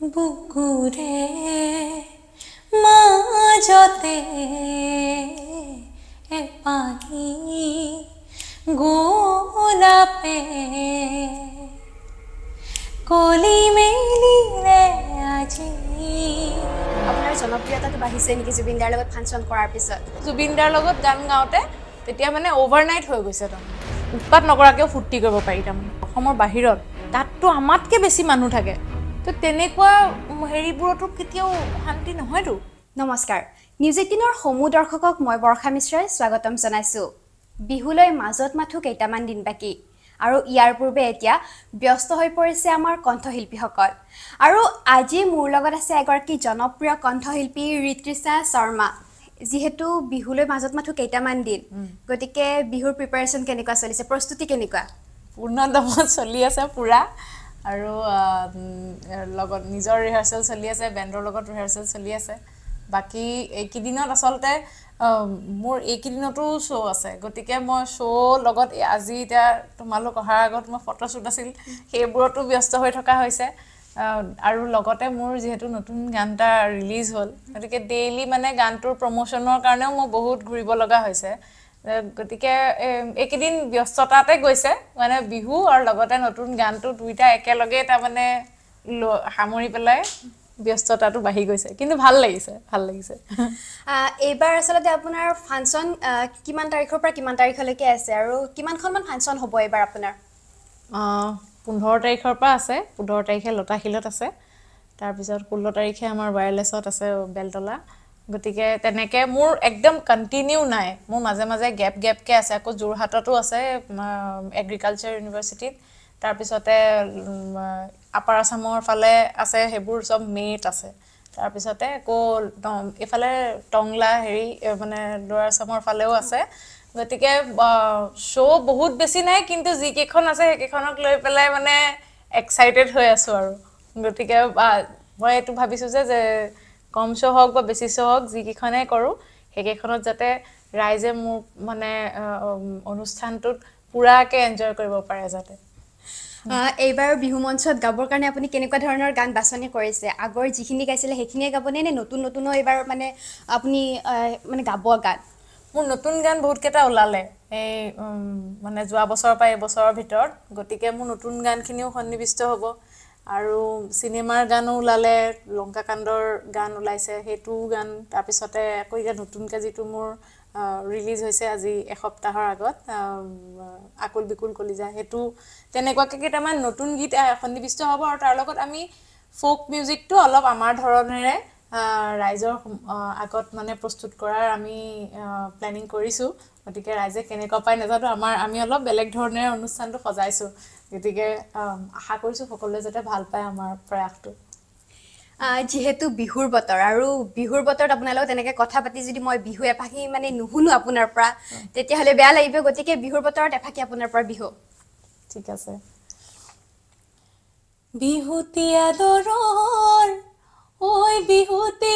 বুকুৰে মাজতে এপাহি গোলাপে। কলি মেলিলে আজি আপোনাৰ জনপ্ৰিয়তাটো বাঢ়িছে নেকি জুবিন দাৰ লগত ফাংচন কৰাৰ পিছত? জুবিন দাৰ লগত গান গাওঁতে তেতিয়া মানে অভাৰনাইট হৈ গৈছে তাৰমানে উৎপাত নকৰাকেও ফূৰ্তি কৰিব পাৰি তাৰমানে। অসমৰ বাহিৰত তাততো আমাতকৈ বেছি মানুহ থাকে। তো তেনেকুৱা হেৰিবোৰতো কেতিয়াও শান্তি নহয়তো। নমস্কাৰ। নিউজ এইটিনৰ সমূহ দৰ্শকক মই বৰ্ষা মিশ্ৰই স্বাগতম জনাইছোঁ। বিহুলৈ মাজত মাথো কেইটামান দিন বাকী। আৰু ইয়াৰ পূৰ্বে এতিয়া ব্যস্ত হৈ পৰিছে আমাৰ কণ্ঠশিল্পীসকল। আৰু আজি মোৰ লগত আছে এগৰাকী জনপ্ৰিয় কণ্ঠশিল্পী ঋতৃষা শৰ্মা। যিহেতু বিহুলৈ মাজত মাথো কেইটামান দিন। গতিকে বিহুৰ প্ৰিপাৰেশ্যন কেনেকুৱা চলিছে? প্ৰস্তুতি কেনেকুৱা? পূৰ্ণ দমত চলি আছে পূৰা। আৰু লগত নিজৰ ৰিহাৰ্চেল চলি আছে বেণ্ডৰ লগত ৰিহাৰ্চেল চলি আছে। বাকী এইকেইদিনত আচলতে মোৰ এইকেইদিনতো শ্ব' আছে। গতিকে মই শ্ব' লগত আজি এতিয়া তোমালোক অহাৰ আগত মই ফটোশ্বুট আছিল সেইবোৰতো ব্যস্ত হৈ থকা হৈছে। আৰু লগতে মোৰ যিহেতু নতুন গান এটা ৰিলিজ হ'ল গতিকে ডেইলি মানে গানটোৰ প্ৰমোশ্যনৰ কাৰণেও মই বহুত ঘূৰিব লগা হৈছে। গতিকে এইকেইদিন ব্যস্ততাতে গৈছে মানে বিহু আৰু লগতে নতুন গানটো দুইটা একেলগে তাৰমানে সামৰি পেলাই ব্যস্ততাটো বাঢ়ি গৈছে। কিন্তু ভাল লাগিছে ভাল লাগিছে। এইবাৰ আচলতে আপোনাৰ ফাংচন কিমান তাৰিখৰ পৰা কিমান তাৰিখলৈকে আছে আৰু কিমানখনমান ফাংচন হ'ব এইবাৰ আপোনাৰ? পোন্ধৰ তাৰিখৰ পৰা আছে পোন্ধৰ তাৰিখে লতাশিলত আছে তাৰপিছত ষোল্ল তাৰিখে আমাৰ ৱায়াৰলেছত আছে বেলতলা। গতিকে তেনেকৈ মোৰ একদম কণ্টিনিউ নাই। মোৰ মাজে মাজে গেপ গেপকৈ আছে আকৌ যোৰহাটতো আছে এগ্ৰিকালচাৰ ইউনিভাৰ্চিটিত তাৰপিছতে আপাৰ আছামৰ ফালে আছে সেইবোৰ চব মে'ত আছে। তাৰপিছতে আকৌ এইফালে টংলা হেৰি মানে লোৱাৰ আছামৰ ফালেও আছে। গতিকে শ্ব' বহুত বেছি নাই কিন্তু যিকেইখন আছে সেইকেইখনক লৈ পেলাই মানে এক্সাইটেড হৈ আছোঁ আৰু। গতিকে মই এইটো ভাবিছোঁ যে কম শ্ব' হওক বা বেছি শ্ব' হওক যিকেইখনে কৰোঁ সেইকেইখনত যাতে ৰাইজে মোৰ মানে অনুষ্ঠানটোত পূৰাকৈ এনজয় কৰিব পাৰে যাতে। এইবাৰ বিহু মঞ্চত গাবৰ কাৰণে আপুনি কেনেকুৱা ধৰণৰ গান বাছনি কৰিছে? আগৰ যিখিনি গাইছিলে সেইখিনিয়ে গাবনে নে নতুন নতুনো এইবাৰ মানে আপুনি মানে গাব গান? মোৰ নতুন গান বহুতকেইটা ওলালে। এই মানে যোৱা বছৰৰ পৰা এইবছৰৰ ভিতৰত। গতিকে মোৰ নতুন গানখিনিও সন্নিৱিষ্ট হ'ব। আৰু চিনেমাৰ গানো ওলালে লংকাকাণ্ডৰ গান ওলাইছে সেইটো গান তাৰপিছতে আকৌ এতিয়া নতুনকৈ যিটো মোৰ ৰিলিজ হৈছে আজি এসপ্তাহৰ আগত আকুল বিকুল কলিজা সেইটো তেনেকুৱাকৈ কেইটামান নতুন গীত সন্নিৱিষ্ট হ'ব আৰু তাৰ লগত আমি ফ'ক মিউজিকটো অলপ আমাৰ ধৰণেৰে ৰাইজৰ আগত মানে প্ৰস্তুত কৰাৰ আমি প্লেনিং কৰিছোঁ। গতিকে ৰাইজে কেনেকুৱা পায় নাজানো আমাৰ আমি অলপ বেলেগ ধৰণেৰে অনুষ্ঠানটো সজাইছোঁ। গতিকে আশা কৰিছোঁ সকলোৱে যাতে ভাল পায় আমাৰ প্ৰয়াসটো। যিহেতু বিহুৰ বতৰ আৰু বিহুৰ বতৰত আপোনাৰ লগত এনেকৈ কথা পাতি যদি মই বিহু এফাকি মানে নুশুনো আপোনাৰ পৰা তেতিয়াহ'লে বেয়া লাগিব গতিকে বিহুৰ বতৰত এফাকি আপোনাৰ পৰা বিহু। ঠিক আছে। বিহুতি আদৰৰ ঐ বিহুতি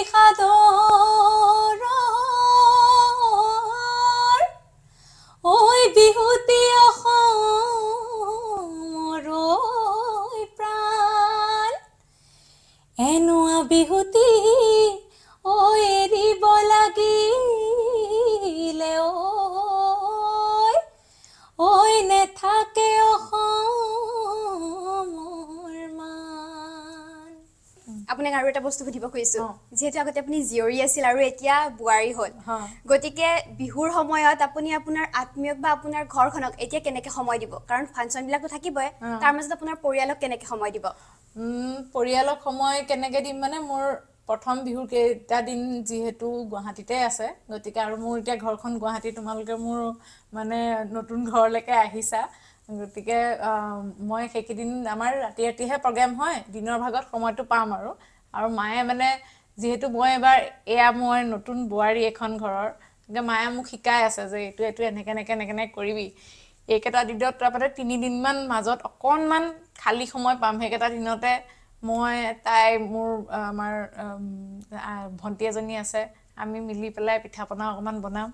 বস্তু সুধিব খুজিছোঁ। যিহেতু আগতে আপুনি জীয়ৰী আছিল আৰু এতিয়া বোৱাৰী হ'ল। গতিকে বিহুৰ সময়ত আপুনি আপোনাৰ আত্মীয়ক বা আপোনাৰ ঘৰখনক এতিয়া কেনেকৈ সময় দিব? কাৰণ ফাংচনবিলাকতো থাকিবই। তাৰ মাজত আপোনাৰ পৰিয়ালক কেনেকৈ সময় দিব? পৰিয়ালক সময় কেনেকৈ দিম? মানে মোৰ প্ৰথম বিহুৰ কেইটা দিন যিহেতু গুৱাহাটীতে আছে। গতিকে আৰু মোৰ এতিয়া ঘৰখন গুৱাহাটী তোমালোকে মোৰ মানে নতুন ঘৰলৈকে আহিছা। গতিকে মই সেইকেইদিন আমাৰ ৰাতি ৰাতিহে প্ৰগ্ৰেম হয়। দিনৰ ভাগত সময়টো পাম আৰু। আৰু মায়ে মানে যিহেতু মই এবাৰ এয়া মই নতুন বোৱাৰী এখন ঘৰৰ গতিকে মায়ে মোক শিকাই আছে যে এইটো এইটো এনেকৈ এনেকৈ এনেকৈ এনেকৈ কৰিবি। এইকেইটা দিনত তাৰপৰা তিনিদিনমান মাজত অকণমান খালী সময় পাম। সেইকেইটা দিনতে মই তাই মোৰ আমাৰ ভণ্টি এজনী আছে আমি মিলি পেলাই পিঠা পনা অকণমান বনাম।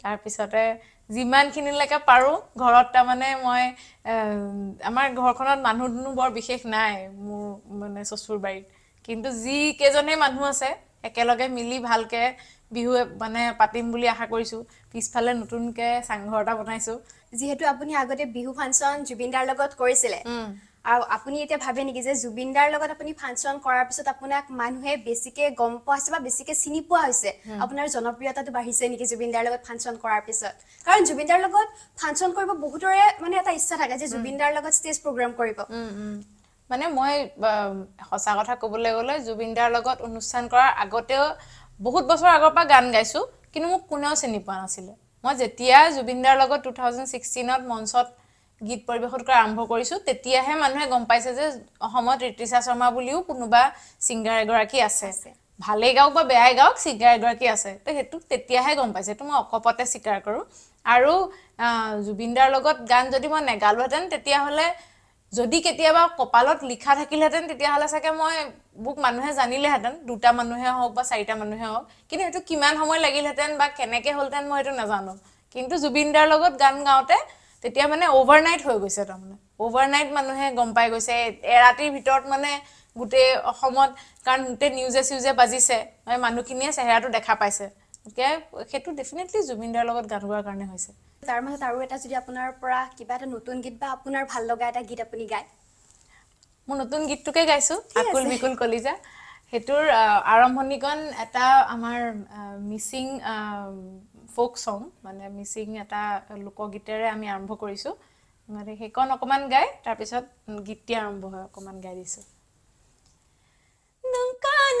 তাৰপিছতে যিমানখিনিলৈকে পাৰোঁ ঘৰত তাৰমানে মই আমাৰ ঘৰখনত মানুহ দুনুহ বৰ বিশেষ নাই মোৰ মানে চচুৰ বাৰীত কিন্তু যিকেইজনেই মানুহ আছে একেলগে মিলি ভালকে বিহু মানে পাতিম বুলি আশা কৰিছোঁ। পিছফালে নতুনকৈ চাংঘৰ এটা বনাইছোঁ। যিহেতু আপুনি আগতে বিহু ফাংচন জুবিন দাৰ লগত কৰিছিলে। আৰু আপুনি এতিয়া ভাবে নেকি যে জুবিন দাৰ লগত আপুনি ফাংচন কৰাৰ পিছত আপোনাক মানুহে বেছিকে গম পোৱা হৈছে বা বেছিকে চিনি পোৱা হৈছে? আপোনাৰ জনপ্ৰিয়তাটো বাঢ়িছে নেকি জুবিন দাৰ লগত ফাংচন কৰাৰ পিছত? কাৰণ জুবিন দাৰ লগত ফাংচন কৰিব বহুতৰে মানে এটা ইচ্ছা থাকে যে জুবিন দাৰ লগত ষ্টেজ প্ৰগ্ৰাম কৰিব। মানে মই সঁচা কথা ক'বলৈ গ'লে জুবিন দাৰ লগত অনুষ্ঠান কৰাৰ আগতেও বহুত বছৰ আগৰ পৰা গান গাইছোঁ কিন্তু মোক কোনেও চিনি পোৱা নাছিলে। মই যেতিয়া জুবিন দাৰ লগত টু থাউজেণ্ড ছিক্সটিনত মঞ্চত গীত পৰিৱেশন কৰা আৰম্ভ কৰিছোঁ তেতিয়াহে মানুহে গম পাইছে যে অসমত ঋতুষা শৰ্মা বুলিও কোনোবা ছিংগাৰ এগৰাকী আছে। ভালেই গাওক বা বেয়াই গাওক ছিংগাৰ এগৰাকী আছে। তো সেইটো তেতিয়াহে গম পাইছে সেইটো মই অকপতে স্বীকাৰ কৰোঁ। আৰু জুবিন দাৰ লগত গান যদি মই নেগালোহেঁতেন তেতিয়াহ'লে যদি কেতিয়াবা কপালত লিখা থাকিলহেঁতেন তেতিয়াহ'লে চাগে মই মোক মানুহে জানিলেহেঁতেন দুটা মানুহে হওক বা চাৰিটা মানুহে হওক। কিন্তু সেইটো কিমান সময় লাগিলহেঁতেন বা কেনেকৈ হ'লহেঁতেন মই সেইটো নাজানো। কিন্তু জুবিন দাৰ লগত গান গাওঁতে তেতিয়া মানে অভাৰনাইট হৈ গৈছে তাৰমানে। অভাৰনাইট মানুহে গম পাই গৈছে এৰাতিৰ ভিতৰত মানে গোটেই অসমত কাৰণ গোটেই নিউজে চিউজে বাজিছে মানে মানুহখিনিয়ে চেহেৰাটো দেখা পাইছে। গতিকে সেইটো ডেফিনেটলি জুবিন দাৰ লগত গান গোৱাৰ কাৰণে হৈছে। তাৰ মাজত আৰু এটা যদি আপোনাৰ পৰা কিবা এটা নতুন গীত বা আপোনাৰ ভাল লগা এটা গীত আপুনি গায়। মোৰ নতুন গীতটোকে গাইছোঁ। আকুল বিকুল কলিজা। সেইটোৰ আৰম্ভণিকণ এটা আমাৰ মিচিং ফ'ক চং মানে মিচিং এটা লোকগীতেৰে আমি আৰম্ভ কৰিছোঁ। মানে সেইকণ অকণমান গাই তাৰপিছত গীতটি আৰম্ভ হয় অকণমান গাই দিছোঁ। Nungkan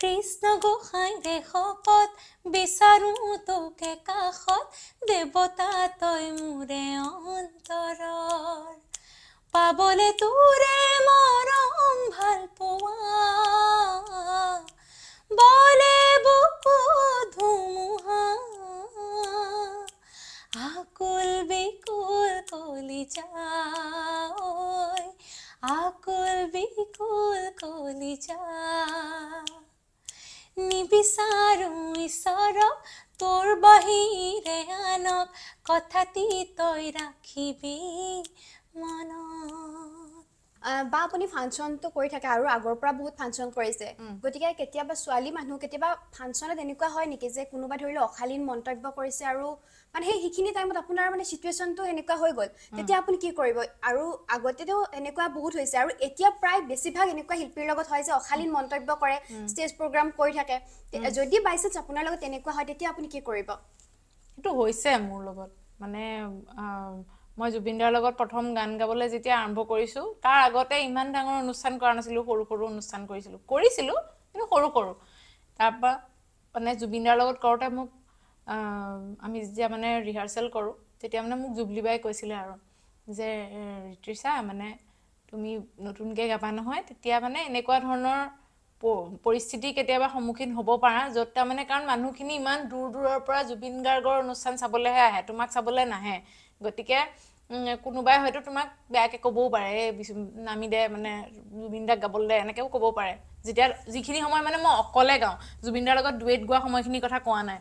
কৃষ্ণ গোসাঁই দে শপত বিচাৰো তোকে কাষত, দেৱতা তই মোৰে অন্তৰৰ। পাবলে তোৰে মৰম ভালো পোৱা। বলে বুকু ধুমুহা আকুল বিকুল কলি যায় আকুল বিকুল কলি যায় নিবিচাৰো ঈশ্বৰক তোৰ বাহিৰে আনক কথাটি তই ৰাখিবি মনত। বা আপুনি ফাংচনটো কৰি থাকে আৰু আগৰ পৰা বহুত ফাংচন কৰিছে। গতিকে কেতিয়াবা ছোৱালী মানুহ কেতিয়াবা ফাংচনত এনেকুৱা হয় নেকি যে কোনোবা ধৰি লওক অশালীন মন্তব্য কৰিছে আৰু মানে সেই সেইখিনি টাইমত আপোনাৰ মানে চিটুৱেশ্যনটো এনেকুৱা হৈ গ'ল। তেতিয়া আপুনি কি কৰিব? আৰু আগতেতো এনেকুৱা বহুত হৈছে আৰু এতিয়া প্ৰায় বেছিভাগ এনেকুৱা শিল্পীৰ লগত হয় যে অশালীন মন্তব্য কৰে ষ্টেজ প্ৰগ্ৰাম কৰি থাকে। যদি বাই চান্স আপোনাৰ লগত তেনেকুৱা হয় তেতিয়া আপুনি কি কৰিব? সেইটো হৈছে মোৰ লগত। মানে মই জুবিন দাৰ লগত প্ৰথম গান গাবলৈ যেতিয়া আৰম্ভ কৰিছোঁ তাৰ আগতে ইমান ডাঙৰ অনুষ্ঠান কৰা নাছিলোঁ সৰু সৰু অনুষ্ঠান কৰিছিলোঁ। কৰিছিলোঁ কিন্তু সৰু সৰু। তাৰপৰা মানে জুবিন দাৰ লগত কৰোঁতে মোক আমি যেতিয়া মানে ৰিহাৰ্চেল কৰোঁ তেতিয়া মানে মোক জুবলিবাই কৈছিলে আৰু যে এ, ঋতুষা মানে তুমি নতুনকৈ গাবা নহয় তেতিয়া মানে এনেকুৱা ধৰণৰ পৰিস্থিতি কেতিয়াবা সন্মুখীন হ'ব পাৰা য'ত তাৰমানে কাৰণ মানুহখিনি ইমান দূৰ দূৰৰ পৰা জুবিন গাৰ্গৰ অনুষ্ঠান চাবলৈহে আহে তোমাক চাবলৈ নাহে। গতিকে কোনোবাই হয়তো তোমাক বেয়াকৈ ক'বও পাৰে এই নামি দে মানে জুবিন দাক গাবলৈ দে এনেকৈও ক'ব পাৰে। যেতিয়া যিখিনি সময় মানে মই অকলে গাওঁ জুবিন দাৰ লগত ডুৱেট গোৱা সময়খিনিৰ কথা কোৱা নাই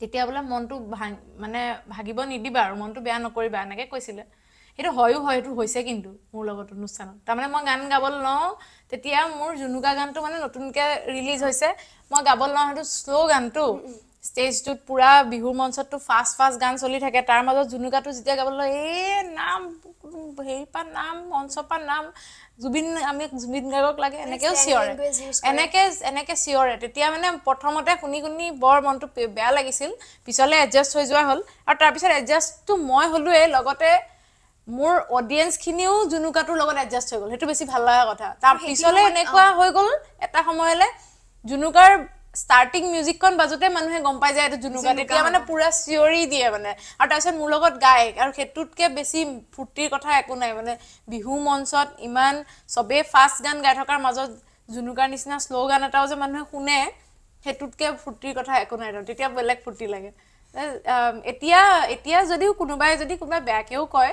তেতিয়া বোলে মনটো ভাঙ মানে ভাগিব নিদিবা আৰু মনটো বেয়া নকৰিবা এনেকৈ কৈছিলে। সেইটো হয়ো হয় সেইটো হৈছে কিন্তু মোৰ লগত অনুষ্ঠানত। তাৰমানে মই গান গাবলৈ লওঁ তেতিয়া মোৰ জুনুকা গানটো মানে নতুনকৈ ৰিলিজ হৈছে। মই গাবলৈ লওঁ সেইটো শ্ল' গানটো। ষ্টেজটোত পূৰা বিহুৰ মঞ্চততো ফাষ্ট ফাষ্ট গান চলি থাকে। তাৰ মাজত জুনুকাটো যেতিয়া গাবলৈ লওঁ এই নাম হেৰিৰ পৰা নাম মঞ্চৰ পৰা নাম জুবিন আমি জুবিন গাৰ্গক লাগে এনেকৈও চিঞৰে। এনেকে এনেকে চিঞৰে। তেতিয়া মানে প্ৰথমতে শুনি শুনি বৰ মনটো বেয়া লাগিছিল। পিছলৈ এডজাষ্ট হৈ যোৱা হ'ল। আৰু তাৰপিছত এডজাষ্টটো মই হ'লোৱে লগতে মোৰ অডিয়েঞ্চখিনিও জুনুকাটোৰ লগত এডজাষ্ট হৈ গ'ল। সেইটো বেছি ভাল লগা কথা। তাৰ সেইটো পিছলৈ সময়ত, এনেকুৱা হৈ গ'ল এটা সময়লৈ জুনুকাৰ ষ্টাৰ্টিং মিউজিকখন বাজোতে মানুহে গম পাই যায় এইটো জুনুকা তেতিয়া মানে। পুৰা চিঞৰি দিয়ে মানে। আৰু তাৰপিছত মোৰ লগত গায় আৰু সেইটোতকৈ বেছি ফূৰ্তিৰ কথা একো নাই। মানে বিহু মঞ্চত ইমান চবেই ফাষ্ট গান গাই থকাৰ মাজত জুনুকাৰ নিচিনা শ্ল' গান এটাও যে মানুহে শুনে সেইটোতকৈ ফূৰ্তিৰ কথা একো নাই আৰু তেতিয়া বেলেগ ফূৰ্তি লাগে। এতিয়া এতিয়া যদিও কোনোবাই যদি কোনোবাই বেয়াকেও কয়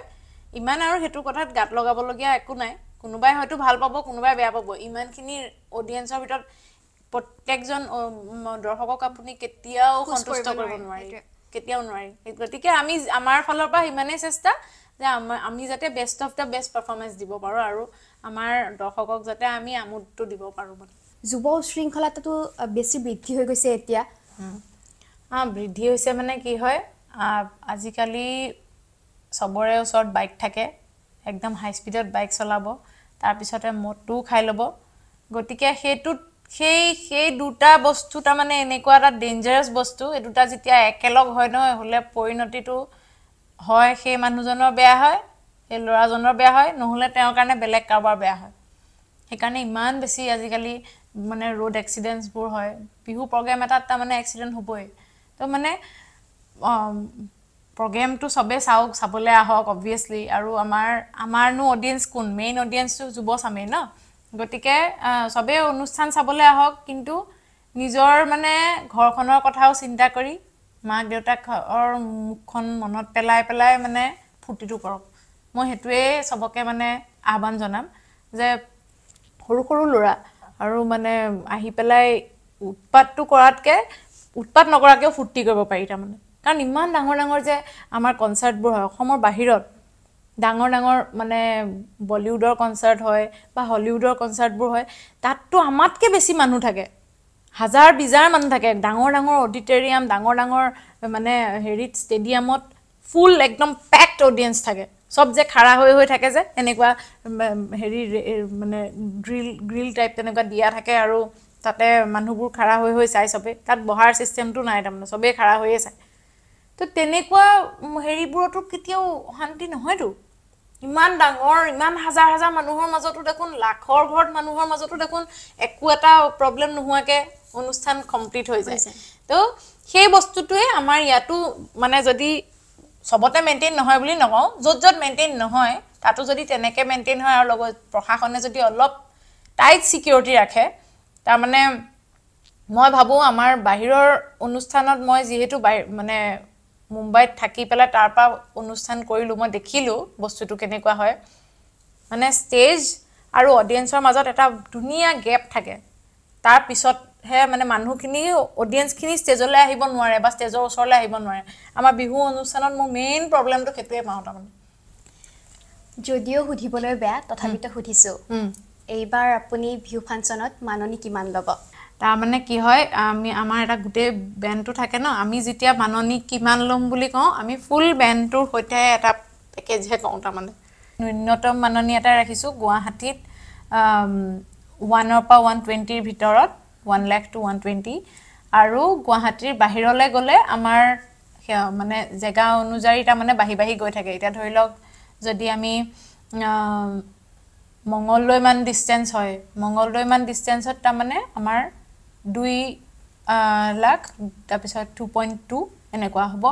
ইমান আৰু সেইটো কথাত গাত লগাবলগীয়া একো নাই। কোনোবাই হয়তো ভাল পাব কোনোবাই বেয়া পাব। ইমানখিনি অডিয়েঞ্চৰ ভিতৰত প্ৰত্যেকজন দৰ্শকক আপুনি কেতিয়াও সন্তুষ্ট কৰিব নোৱাৰে। কেতিয়াও নোৱাৰি। গতিকে আমি আমাৰ ফালৰ পৰা সিমানেই চেষ্টা যে আমাৰ আমি যাতে best of the best performance দিব পাৰোঁ আৰু আমাৰ দৰ্শকক যাতে আমি আমোদটো দিব পাৰোঁ মানে। যুৱ উশৃংখলতাটো আহ, বেছি বৃদ্ধি হৈ গৈছে এতিয়া। বৃদ্ধি হৈছে মানে কি হয় আজিকালি চবৰে ওচৰত বাইক থাকে একদম হাই স্পীডত বাইক চলাব তাৰপিছতে মদটোও খাই ল'ব। গতিকে সেইটোত সেই সেই দুটা বস্তু তাৰমানে এনেকুৱা এটা ডেঞ্জাৰাছ বস্তু এই দুটা যেতিয়া একেলগ হয় নহয় হ'লে পৰিণতিটো হয় সেই মানুহজনৰ বেয়া হয় সেই ল'ৰাজনৰ বেয়া হয় নহ'লে তেওঁৰ কাৰণে বেলেগ কাৰোবাৰ বেয়া হয়। সেইকাৰণে ইমান বেছি আজিকালি মানে ৰোড এক্সিডেণ্টছবোৰ হয়। বিহু প্ৰগ্ৰেম এটাত তাৰমানে এক্সিডেণ্ট হ'বই। তো মানে প্ৰগ্ৰেমটো চবেই চাওক চাবলৈ আহক অবভিয়াছলি আৰু আমাৰ আমাৰনো অডিয়েঞ্চ কোন? মেইন অডিয়েঞ্চটো যুৱ চামেই ন? গতিকে চবেই অনুষ্ঠান চাবলৈ আহক কিন্তু নিজৰ মানে ঘৰখনৰ কথাও চিন্তা কৰি মাক দেউতাকৰ মুখখন মনত পেলাই পেলাই মানে ফূৰ্তিটো কৰক। মই সেইটোৱেই চবকে মানে আহ্বান জনাম যে সৰু সৰু ল'ৰা আৰু মানে আহি পেলাই উৎপাতটো কৰাতকৈ উৎপাত নকৰাকৈও ফূৰ্তি কৰিব পাৰি তাৰমানে। কাৰণ ইমান ডাঙৰ ডাঙৰ যে আমাৰ কনচাৰ্টবোৰ হয় অসমৰ বাহিৰত ডাঙৰ ডাঙৰ মানে বলিউডৰ কনচাৰ্ট হয় বা হলিউডৰ কনচাৰ্টবোৰ হয় তাততো আমাতকৈ বেছি মানুহ থাকে। হাজাৰ বিজাৰ মানুহ থাকে ডাঙৰ ডাঙৰ অডিটৰিয়াম ডাঙৰ ডাঙৰ মানে হেৰিত ষ্টেডিয়ামত ফুল একদম পেকড অডিয়েঞ্চ থাকে। চব যে খাৰা হৈ হৈ থাকে যে এনেকুৱা হেৰি মানে গ্ৰিল গ্ৰিল টাইপ তেনেকুৱা দিয়া থাকে আৰু তাতে মানুহবোৰ খাৰা হৈ হৈ চাই চবেই। তাত বহাৰ ছিষ্টেমটো নাই তাৰমানে চবেই খাৰা হৈয়ে চায়। তো তেনেকুৱা হেৰিবোৰতো কেতিয়াও অশান্তি নহয়তো। ইমান ডাঙৰ ইমান হাজাৰ হাজাৰ মানুহৰ মাজতো দেখোন লাখৰ ঘৰত মানুহৰ মাজতো দেখোন একো এটা প্ৰব্লেম নোহোৱাকৈ অনুষ্ঠান কমপ্লিট হৈ যায়। তো সেই বস্তুটোৱে আমাৰ ইয়াতো মানে যদি চবতে মেইনটেইন নহয় বুলি নকওঁ য'ত য'ত মেইনটেইন নহয় তাতো যদি তেনেকৈ মেইনটেইন হয় আৰু লগত প্ৰশাসনে যদি অলপ টাইট ছিকিউৰিটি ৰাখে তাৰমানে মই ভাবোঁ আমাৰ বাহিৰৰ অনুষ্ঠানত মই যিহেতু মানে মুম্বাইত থাকি পেলাই তাৰ পৰা অনুষ্ঠান কৰিলোঁ মই দেখিলোঁ বস্তুটো কেনেকুৱা হয়। মানে ষ্টেজ আৰু অডিয়েঞ্চৰ মাজত এটা ধুনীয়া গেপ থাকে। তাৰ পিছতহে মানে মানুহখিনি অডিয়েঞ্চখিনি ষ্টেজলৈ আহিব নোৱাৰে বা ষ্টেজৰ ওচৰলৈ আহিব নোৱাৰে। আমাৰ বিহু অনুষ্ঠানত মোৰ মেইন প্ৰব্লেমটো সেইটোৱে পাওঁ তাৰমানে। যদিও সুধিবলৈ বেয়া তথাপিতো সুধিছোঁ। এইবাৰ আপুনি বিহু ফাংচনত মাননি কিমান ল'ব? তাৰমানে কি হয় আমি আমাৰ এটা গোটেই বেণ্ডটো থাকে ন আমি যেতিয়া মাননি কিমান ল'ম বুলি কওঁ আমি ফুল বেণ্ডটোৰ সৈতে এটা পেকেজহে কওঁ তাৰমানে। ন্যূনতম মাননি এটা ৰাখিছোঁ গুৱাহাটীত ওৱানৰ পৰা ওৱান টুৱেণ্টিৰ ভিতৰত one lakh two one twenty আৰু গুৱাহাটীৰ বাহিৰলৈ গ'লে আমাৰ মানে জেগা অনুযায়ী তাৰমানে বাঢ়ি বাঢ়ি গৈ থাকে। এতিয়া ধৰি লওক যদি আম, মঙলদৈমান ডিষ্টেঞ্চ হয় মঙলদৈমান ডিষ্টেঞ্চত তাৰমানে আমাৰ দুই লাখ তাৰপিছত টু পইণ্ট টু এনেকুৱা হ'ব।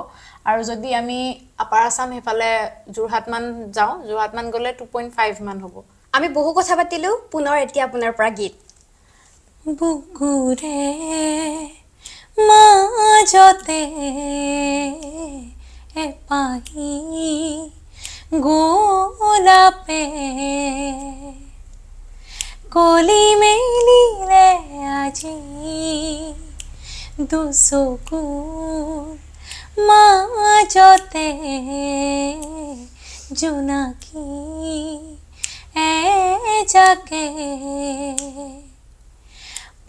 আৰু যদি আমি আপাৰ আছাম সেইফালে যোৰহাটমান যাওঁ যোৰহাটমান গ'লে টু পইণ্ট ফাইভমান হ'ব। আমি বহু কথা পাতিলোঁ পুনৰ এতিয়া আপোনাৰ পৰা গীত। বুকুৰে মাজতে এপাহি গোলাপে কলি মেলিলে আজি দুচকুৰ মাজতে জোনাকী এজাকে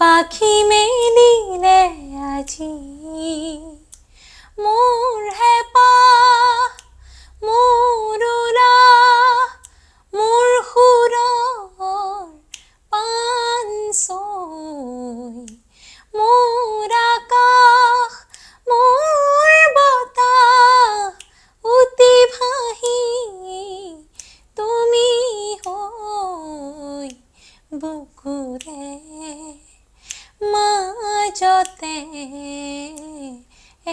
পাখি মেলিলে আজি মোৰ হেঁপাহ মোৰ উলাহ মোৰ সুৰৰ পানচৈ মোৰ আকাশ মোৰ বতাহ উতি ভাহি তুমি হৈ বুকুৰে মাজতে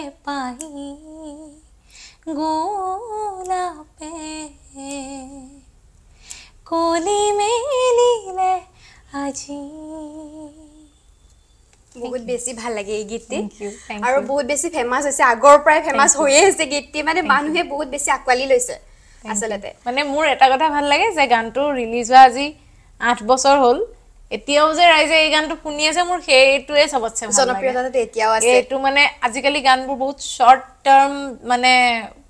এপাহি গোলাপে। কলি মেলিলে আজি। বহুত বেছি ভাল লাগে এই গীতটি। আৰু. বহুত বেছি ফেমাছ হৈছে আগৰ পৰাই ফেমাছ. হৈয়ে আছে গীতটি। মানে মানুহে বহুত বেছি আঁকোৱালি লৈছে আচলতে। মানে মোৰ এটা কথা ভাল লাগে যে গানটো ৰিলিজ হোৱা আজি আঠ বছৰ হ'ল। এতিয়াও যে ৰাইজে এই গানটো শুনি আছে মোৰ সেইটোৱে চবতছে জনপ্ৰিয়তাটো এতিয়াও আছে। এইটো মানে আজিকালি গানবোৰ বহুত শ্বৰ্ট টাৰ্ম মানে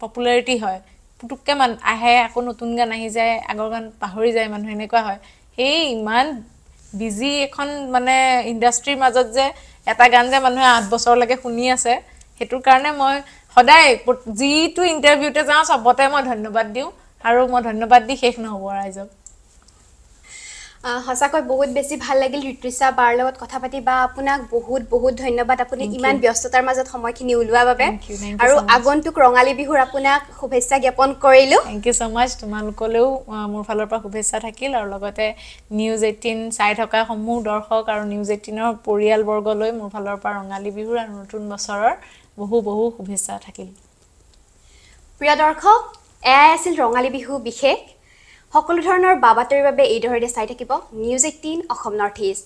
পপুলাৰিটি হয়। পুতুককে মান আহে আকৌ নতুন গান আহি যায় আগৰ গান পাহৰি যায় মানুহ এনেকুৱা হয়। সেই ইমান বিজি এখন মানে ইণ্ডাষ্ট্ৰীৰ মাজত যে এটা গান যে মানুহে আঠ বছৰলৈকে শুনি আছে সেইটোৰ কাৰণে মই সদায় যিটো ইণ্টাৰভিউতে যাওঁ চবতে মই ধন্যবাদ দিওঁ আৰু মই ধন্যবাদ দি শেষ নহ'ব ৰাইজক সঁচাকৈ বহুত বেছি ভাল লাগিল ঋতুষা বাৰ লগত কথা পাতি বা আপোনাক বহুত বহুত ধন্যবাদ। আপুনি ইমান ব্যস্ততাৰ মাজত সময়খিনি ওলোৱাৰ বাবে। আৰু. আগন্তুক ৰঙালী বিহুৰ আপোনাক শুভেচ্ছা জ্ঞাপন কৰিলোঁ। থেংক ইউ ছ' মাছ তোমালোকলৈও মোৰ ফালৰ পৰা শুভেচ্ছা থাকিল আৰু লগতে নিউজ এইটিন চাই থকা সমূহ দৰ্শক আৰু নিউজ এইটিনৰ পৰিয়ালবৰ্গলৈ মোৰ ফালৰ পৰা ৰঙালী বিহুৰ আৰু নতুন বছৰৰ বহু বহু শুভেচ্ছা থাকিল। প্ৰিয় দৰ্শক এয়াই আছিল ৰঙালী বিহু বিশেষ। সকলো ধৰণৰ বা বাতৰিৰ বাবে এইদৰে চাই থাকিব। News eighteen Assam north east